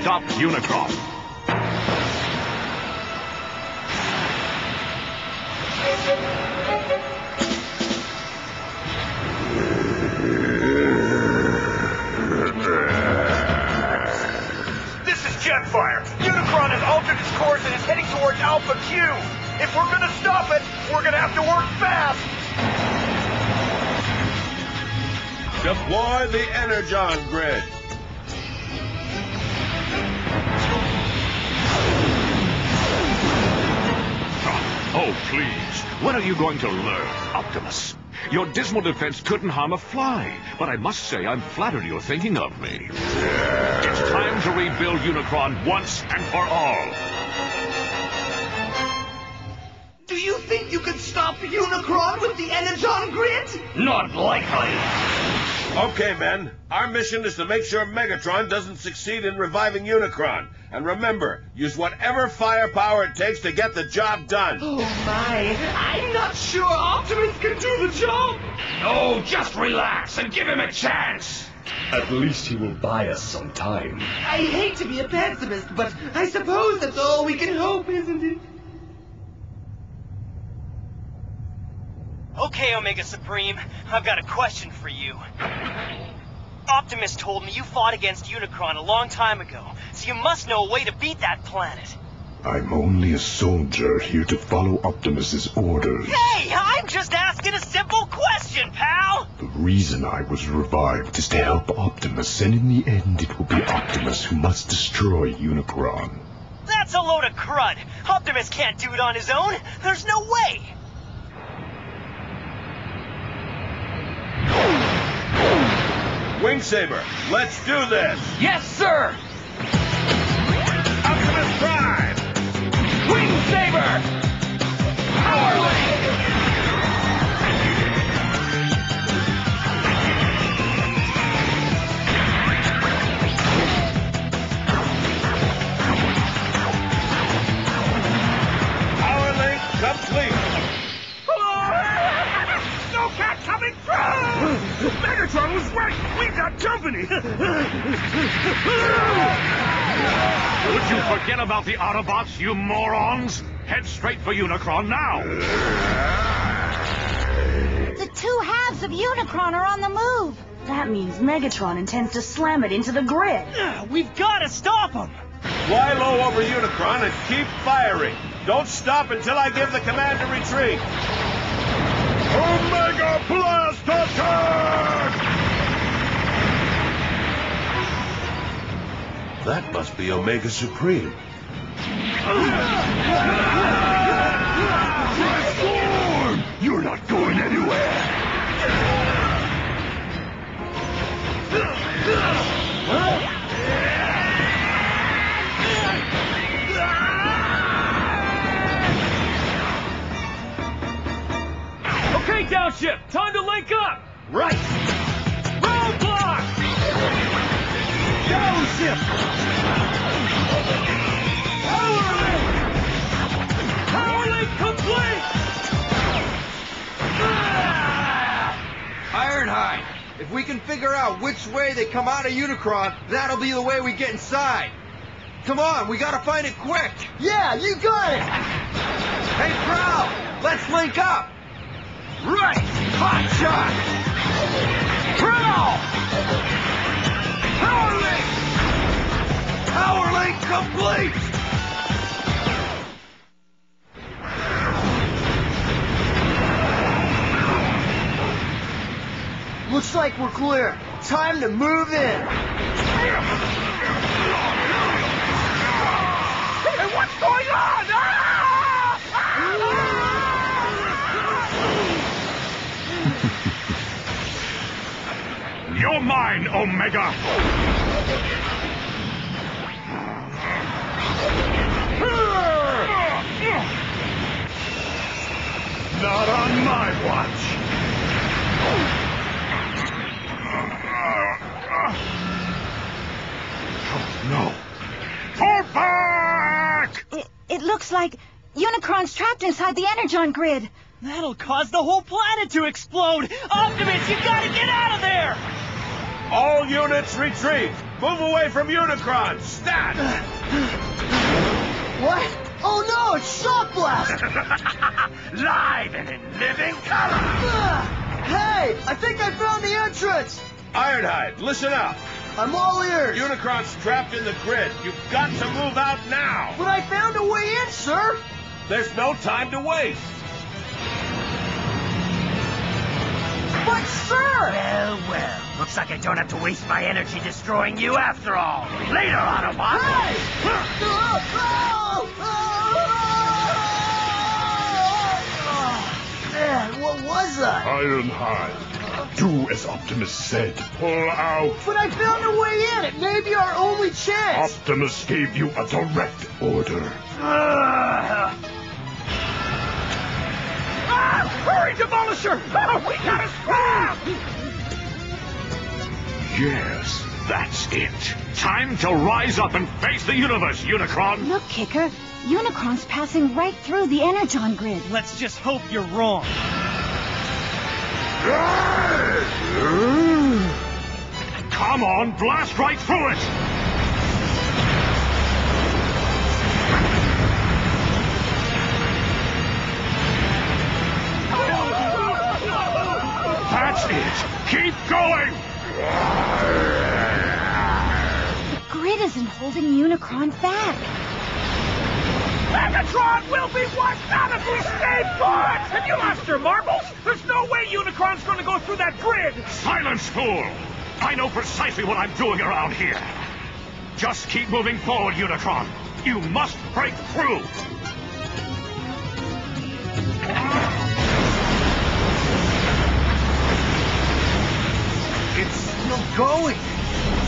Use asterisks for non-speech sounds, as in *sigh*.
stop Unicron. This is Jetfire. Unicron has altered its course and is heading towards Alpha Q. If we're gonna stop it, we're gonna have to work fast. Deploy the Energon grid. When are you going to learn, Optimus? Your dismal defense couldn't harm a fly, but I must say I'm flattered you're thinking of me. It's time to rebuild Unicron once and for all. Do you think you can stop Unicron with the Energon grid? Not likely. Okay, men. Our mission is to make sure Megatron doesn't succeed in reviving Unicron. And remember, use whatever firepower it takes to get the job done. Oh my, I'm not sure Optimus can do the job. No, just relax and give him a chance. At least he will buy us some time. I hate to be a pessimist, but I suppose that's all we can hope, isn't it? Okay, Omega Supreme, I've got a question for you. Optimus told me you fought against Unicron a long time ago, so you must know a way to beat that planet. I'm only a soldier here to follow Optimus's orders. Hey, I'm just asking a simple question, pal! The reason I was revived is to help Optimus, and in the end it will be Optimus who must destroy Unicron. That's a load of crud. Optimus can't do it on his own. There's no way. Wing Saber, let's do this. Yes, sir. Got company! *laughs* Would you forget about the Autobots, you morons? Head straight for Unicron now. The two halves of Unicron are on the move. That means Megatron intends to slam it into the grid. *sighs* We've got to stop him. Fly low over Unicron and keep firing. Don't stop until I give the command to retreat. Omega Blast Attack! That must be Omega Supreme. Transform! You're not going anywhere! Okay, Downshift, time to link up! Right! Downshift! Power Link complete! Ah! Ironhide, if we can figure out which way they come out of Unicron, that'll be the way we get inside. Come on, we gotta find it quick. Yeah, you got it. Hey, Prowl, let's link up. Right, Hot Shot. Prowl! Power link! Complete! Looks like we're clear. Time to move in. Hey, what's going on? Ah! You're mine, Omega. Not on my watch. Oh, no. Fall back! It, it looks like Unicron's trapped inside the Energon grid. That'll cause the whole planet to explode. Optimus, you gotta get out of there. All units retreat. Move away from Unicron! Stat! What? Oh no, it's Shockblast! *laughs* Live and in living color! Ah! hey, I think I found the entrance! Ironhide, listen up! I'm all ears! Unicron's trapped in the grid. You've got to move out now! But I found a way in, sir! There's no time to waste! But, sir! Well, well. Looks like I don't have to waste my energy destroying you after all. Later, Autobot! Hey! Oh, oh, oh, Man, what was that? Ironhide, do as Optimus said. Pull out. But I found a way in. It may be our only chance. Optimus gave you a direct order. Ah! Ah! Hurry, Demolishor! Ah, we gotta scrap! Yes, that's it. Time to rise up and face the universe, Unicron. Look, Kicker. Unicron's passing right through the Energon grid. Let's just hope you're wrong. *sighs* Come on, blast right through it. That's it. Keep going. The isn't holding Unicron back. Megatron will be wiped out if we stay put! Have you lost your marbles? There's no way Unicron's gonna go through that grid! Silence, fool. I know precisely what I'm doing around here. Just keep moving forward, Unicron. You must break through. It's still going.